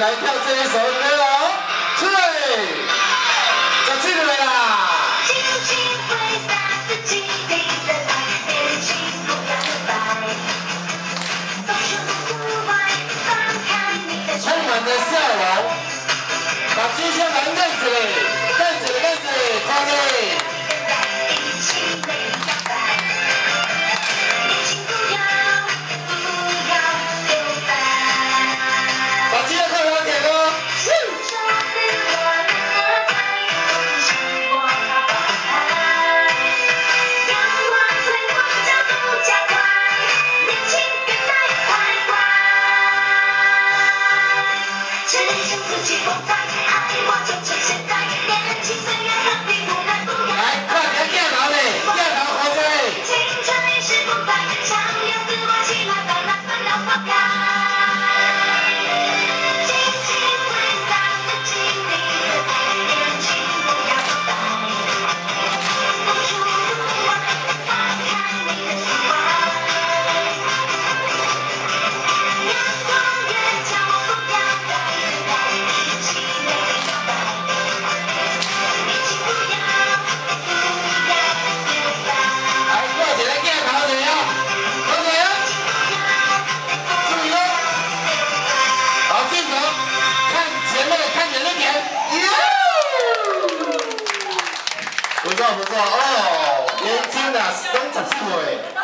来跳这一首歌哦。起人生自己风采，爱我就持现在，年轻岁月何必。不错哦，年轻的，刚十岁。